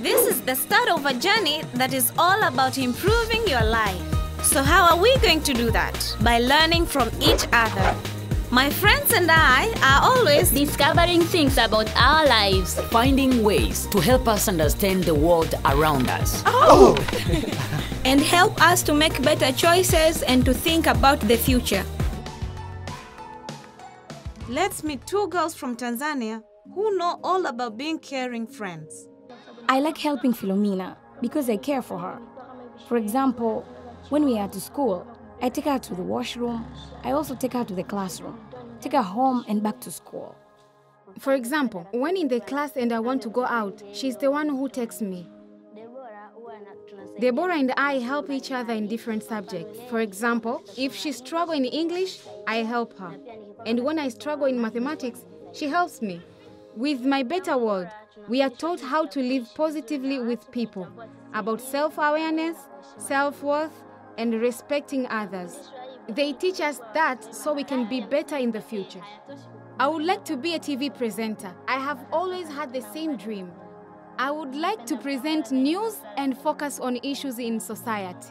This is the start of a journey that is all about improving your life. So, how are we going to do that? By learning from each other. My friends and I are always discovering things about our lives, finding ways to help us understand the world around us. Oh! and help us to make better choices and to think about the future. Let's meet two girls from Tanzania who know all about being caring friends. I like helping Philomena because I care for her. For example, when we are at school, I take her to the washroom. I also take her to the classroom, take her home and back to school. For example, when in the class and I want to go out, she's the one who takes me. Deborah and I help each other in different subjects. For example, if she struggles in English, I help her. And when I struggle in mathematics, she helps me. With My Better World, we are taught how to live positively with people, about self awareness, self worth, and respecting others. They teach us that so we can be better in the future. I would like to be a TV presenter. I have always had the same dream. I would like to present news and focus on issues in society.